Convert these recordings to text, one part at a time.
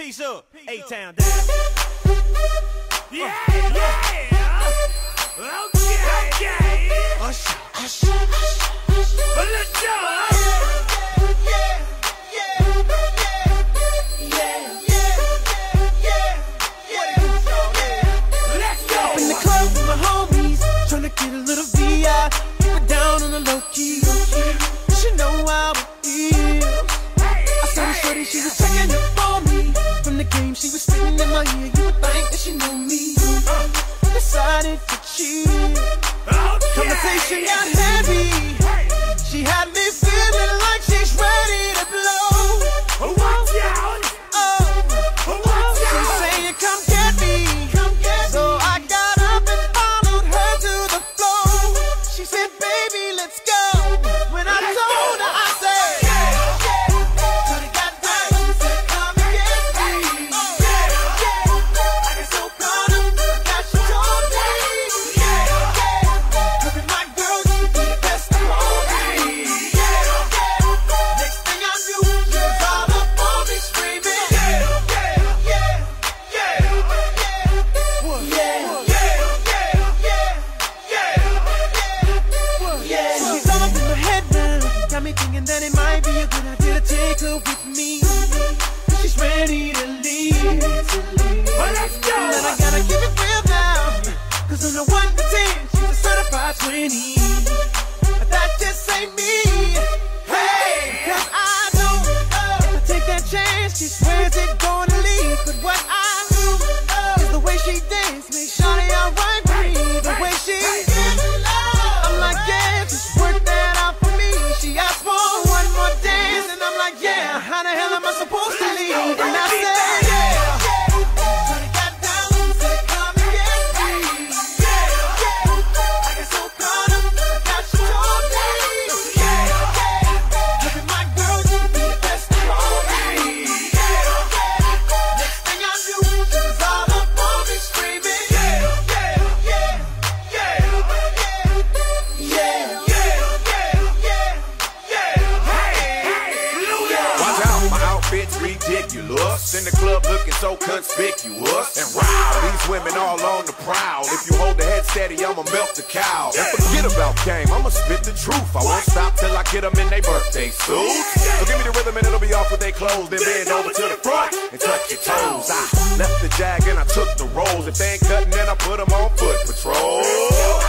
Peace up, A-Town down. Yeah, yeah. Okay, okay. Usher, usher, But let's go. In the club with my homies, tryna get a little VI. Keep it down on the low key. Conversation me thinking that it might be a good idea to take her with me. She's ready to leave. But let's go. And I gotta keep it real now. Cause on the 1 to 10, she's a certified 20. Outfit's ridiculous. In the club looking so conspicuous. And wow, these women all on the prowl. If you hold the head steady, I'ma melt the cow. And forget about game, I'ma spit the truth. I won't stop till I get them in their birthday suits. So give me the rhythm and it'll be off with their clothes. Then bend over to the front and touch your toes. I left the jag and I took the rolls. If they ain't cutting, then I put them on foot patrol.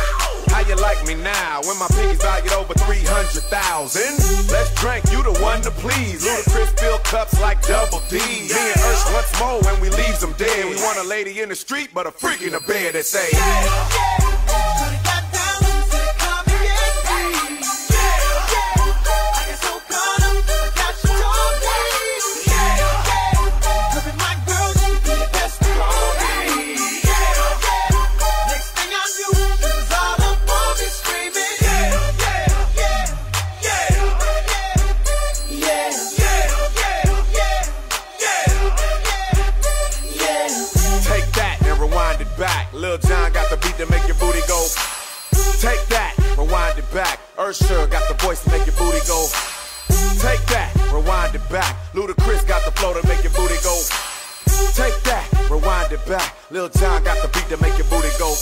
Me now when my pinky's valued over 300,000? Let's drink, you the one to please. Ludacris fill cups like double D. Me and Ursh once more when we leaves them dead. We want a lady in the street, but a freak in the bed that say, Lil Jon got the beat to make your booty go. Take that, rewind it back. Usher got the voice to make your booty go. Take that, rewind it back. Ludacris got the flow to make your booty go. Take that, rewind it back. Lil Jon got the beat to make your booty go.